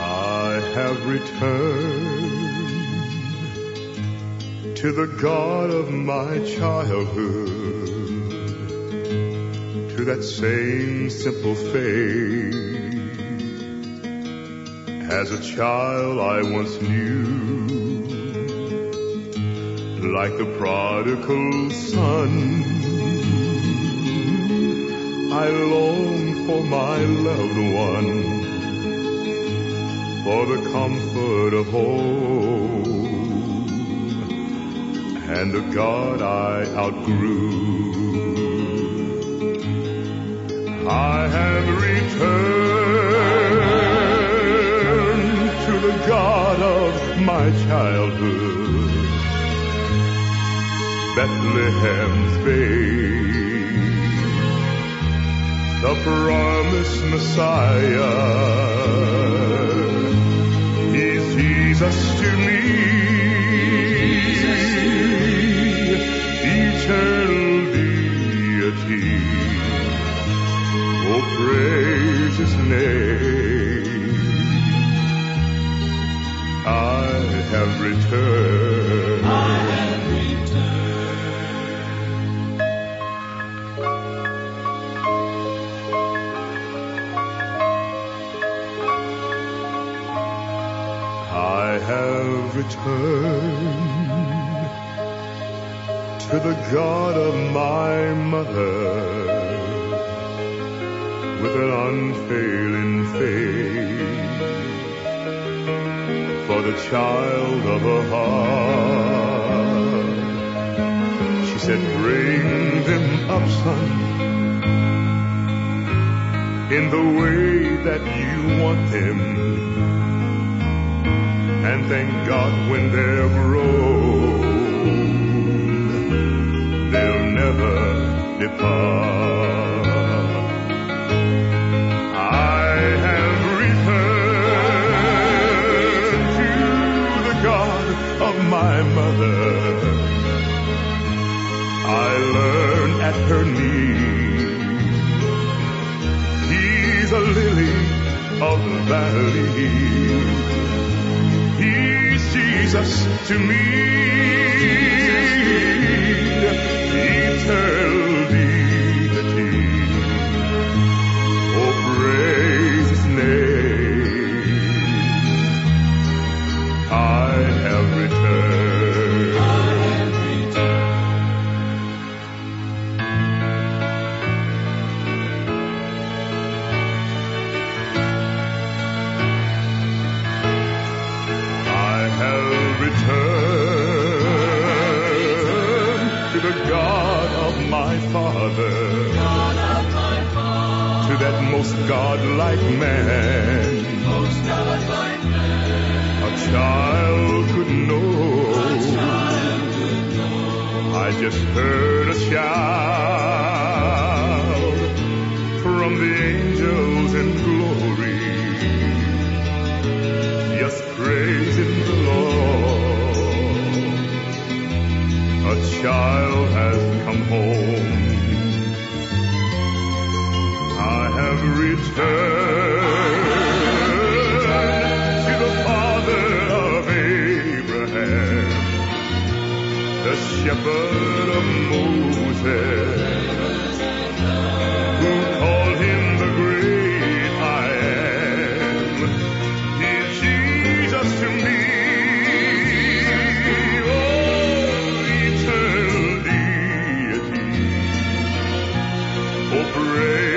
I have returned to the God of my childhood, to that same simple faith. As a child I once knew, like the prodigal son, I long for my loved one, for the comfort of home. And the God I outgrew. I have returned to the God of my childhood, Bethlehem's babe, the promised Messiah. He's Jesus to me. eternal deity. Oh, praise His name. I have returned. I have returned to the God of my mother with an unfailing faith for the child of her heart. She said, bring them up, son, in the way that you want them. And thank God when they're grown, they'll never depart. I have returned to the God of my mother. I learned at her knee. He's a lily of the valley. Jesus to me. Eternal God of my father, God of my father, to that most godlike man. Most godlike man, a child could know. child could know. I just heard a shout from the angels in glory, child has come home. I have returned to the Father of Abraham, the shepherd of Moses, who called him the great I am. He's Jesus to me. Oh, praise.